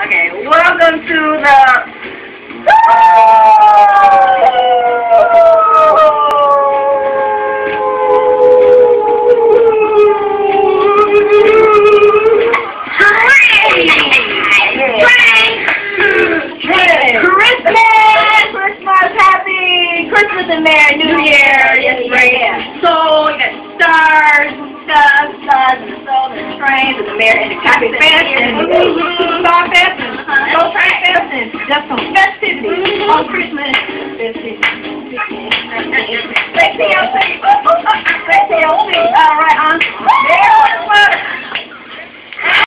Okay, welcome to the. Christmas! Christmas! Happy Christmas and Merry New Year! Yes. So, we got stars and stars and and the and the and the Let's see how pretty. Let's see how we are uh, right on.